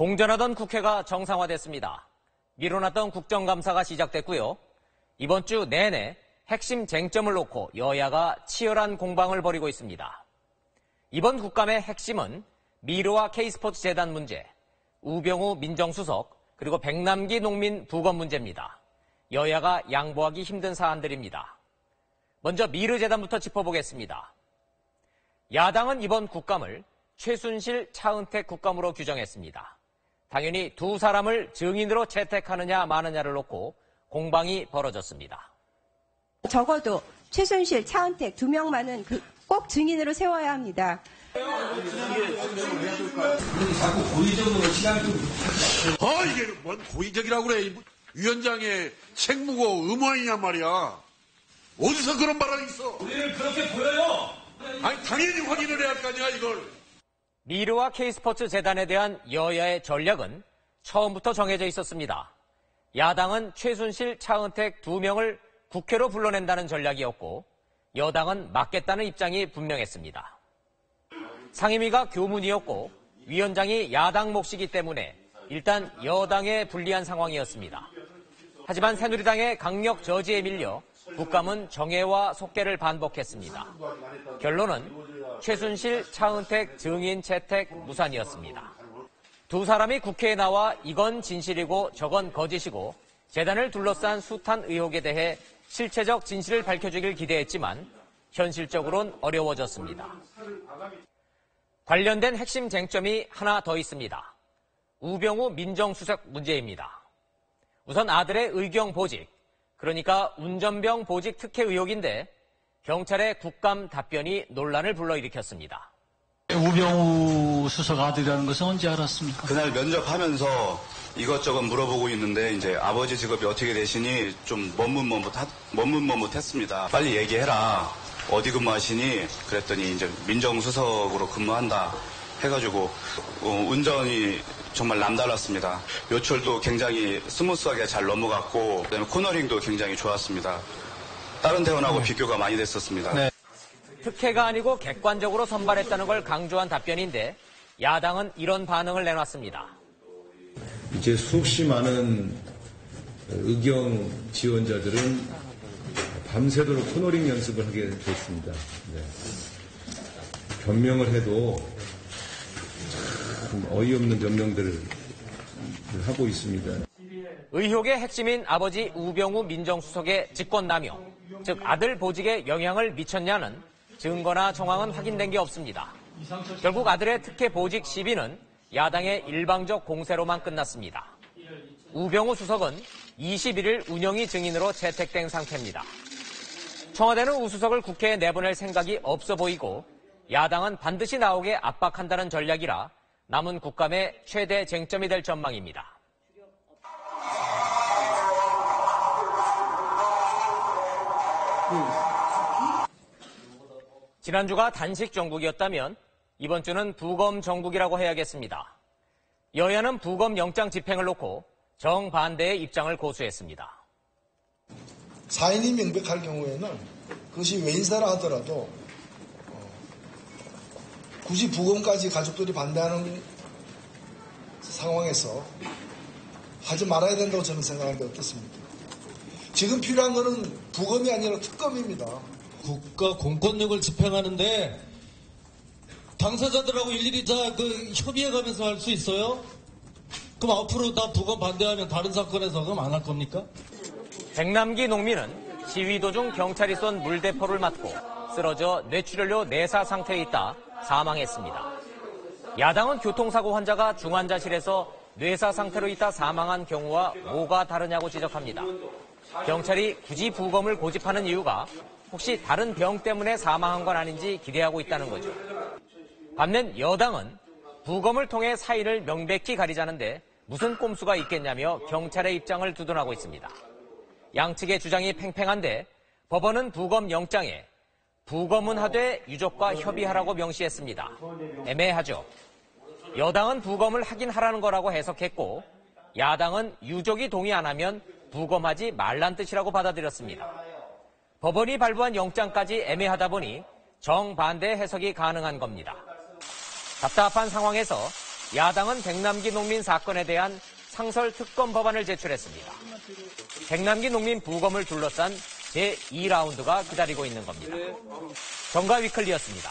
공전하던 국회가 정상화됐습니다. 미뤄놨던 국정감사가 시작됐고요. 이번 주 내내 핵심 쟁점을 놓고 여야가 치열한 공방을 벌이고 있습니다. 이번 국감의 핵심은 미르와 K스포츠 재단 문제, 우병우 민정수석, 그리고 백남기 농민 부검 문제입니다. 여야가 양보하기 힘든 사안들입니다. 먼저 미르 재단부터 짚어보겠습니다. 야당은 이번 국감을 최순실 차은택 국감으로 규정했습니다. 당연히 두 사람을 증인으로 채택하느냐 마느냐를 놓고 공방이 벌어졌습니다. 적어도 최순실, 차은택 두 명만은 그 꼭 증인으로 세워야 합니다. 자꾸 고의적으로 시간 좀. 아 이게 뭔 고의적이라고 그래 위원장의 책무고 의무아니냔 말이야 어디서 그런 말이 있어 우리는 그렇게 보여요. 아니 당연히 확인을 해야 할 거 아니야 이걸 미르와 K스포츠 재단에 대한 여야의 전략은 처음부터 정해져 있었습니다. 야당은 최순실, 차은택 두 명을 국회로 불러낸다는 전략이었고 여당은 막겠다는 입장이 분명했습니다. 상임위가 교문이었고 위원장이 야당 몫이기 때문에 일단 여당에 불리한 상황이었습니다. 하지만 새누리당의 강력 저지에 밀려 국감은 정해와 속개를 반복했습니다. 결론은 최순실, 차은택 증인 채택 무산이었습니다. 두 사람이 국회에 나와 이건 진실이고 저건 거짓이고 재단을 둘러싼 숱한 의혹에 대해 실체적 진실을 밝혀주길 기대했지만 현실적으로는 어려워졌습니다. 관련된 핵심 쟁점이 하나 더 있습니다. 우병우 민정수석 문제입니다. 우선 아들의 의경 보직, 그러니까 운전병 보직 특혜 의혹인데 경찰의 국감 답변이 논란을 불러일으켰습니다. 우병우 수석 아들이라는 것은 언제 알았습니까? 그날 면접하면서 이것저것 물어보고 있는데 이제 아버지 직업이 어떻게 되시니 좀 머뭇머뭇 머뭇머뭇했습니다. 빨리 얘기해라. 어디 근무하시니? 그랬더니 이제 민정수석으로 근무한다 해가지고 어, 운전이 정말 남달랐습니다. 요철도 굉장히 스무스하게 잘 넘어갔고 그다음에 코너링도 굉장히 좋았습니다. 다른 대원하고 비교가 많이 됐었습니다. 네. 특혜가 아니고 객관적으로 선발했다는 걸 강조한 답변인데 야당은 이런 반응을 내놨습니다. 이제 수없이 많은 의경 지원자들은 밤새도록 코너링 연습을 하게 됐습니다. 네. 변명을 해도 참 어이없는 변명들을 하고 있습니다. 의혹의 핵심인 아버지 우병우 민정수석의 직권남용, 즉 아들 보직에 영향을 미쳤냐는 증거나 정황은 확인된 게 없습니다. 결국 아들의 특혜 보직 시비는 야당의 일방적 공세로만 끝났습니다. 우병우 수석은 21일 운영위 증인으로 채택된 상태입니다. 청와대는 우 수석을 국회에 내보낼 생각이 없어 보이고 야당은 반드시 나오게 압박한다는 전략이라 남은 국감의 최대 쟁점이 될 전망입니다. 지난주가 단식 정국이었다면 이번 주는 부검 정국이라고 해야겠습니다. 여야는 부검 영장 집행을 놓고 정반대의 입장을 고수했습니다. 사인이 명백할 경우에는 그것이 외인사라 하더라도 어, 굳이 부검까지 가족들이 반대하는 상황에서 하지 말아야 된다고 저는 생각하는데 어떻습니까? 지금 필요한 것은 부검이 아니라 특검입니다. 국가 공권력을 집행하는데 당사자들하고 일일이 다 그 협의해가면서 할 수 있어요? 그럼 앞으로 다 부검 반대하면 다른 사건에서 그럼 안 할 겁니까? 백남기 농민은 시위 도중 경찰이 쏜 물대포를 맞고 쓰러져 뇌출혈로 내사 상태에 있다 사망했습니다. 야당은 교통사고 환자가 중환자실에서 뇌사 상태로 있다 사망한 경우와 뭐가 다르냐고 지적합니다. 경찰이 굳이 부검을 고집하는 이유가 혹시 다른 병 때문에 사망한 건 아닌지 기대하고 있다는 거죠. 반면 여당은 부검을 통해 사인을 명백히 가리자는데 무슨 꼼수가 있겠냐며 경찰의 입장을 두둔하고 있습니다. 양측의 주장이 팽팽한데 법원은 부검 영장에 부검은 하되 유족과 협의하라고 명시했습니다. 애매하죠. 여당은 부검을 하긴 하라는 거라고 해석했고 야당은 유족이 동의 안 하면 부검하지 말란 뜻이라고 받아들였습니다. 법원이 발부한 영장까지 애매하다 보니 정반대 해석이 가능한 겁니다. 답답한 상황에서 야당은 백남기 농민 사건에 대한 상설 특검 법안을 제출했습니다. 백남기 농민 부검을 둘러싼 제2라운드가 기다리고 있는 겁니다. 정가 위클리였습니다.